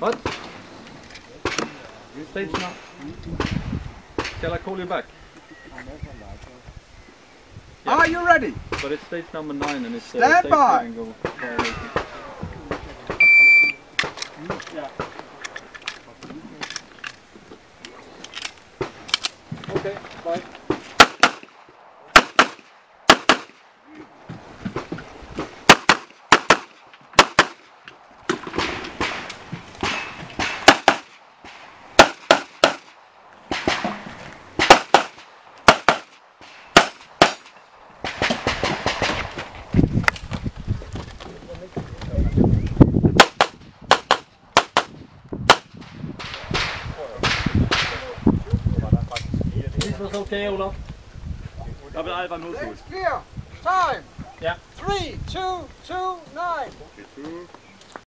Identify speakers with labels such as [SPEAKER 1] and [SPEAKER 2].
[SPEAKER 1] What? Stage now. Shall I call you back?
[SPEAKER 2] Are you ready?
[SPEAKER 1] But it's stage number nine and it's uh,
[SPEAKER 2] Stand
[SPEAKER 1] stage
[SPEAKER 2] by.
[SPEAKER 1] triangle. Okay, bye. Ist das oké, okay, Olaf?
[SPEAKER 3] Dat ben Alva
[SPEAKER 2] Noodgoed. Clear. Time. Ja. 3, 2, 2,
[SPEAKER 3] 9.